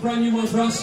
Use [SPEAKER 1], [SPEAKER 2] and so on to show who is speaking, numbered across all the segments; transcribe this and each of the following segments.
[SPEAKER 1] brand new one for us.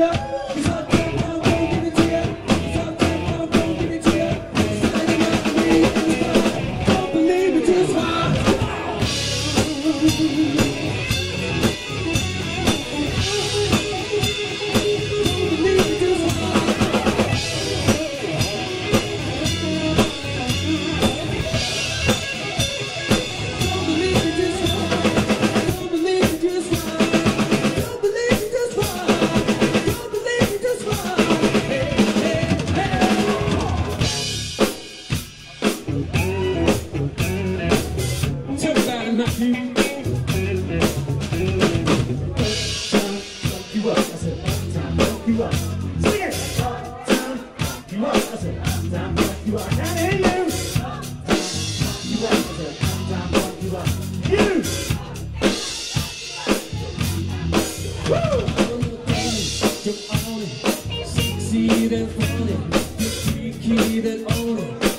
[SPEAKER 1] Hallelujah. Sexy it, succeed and freaky and own.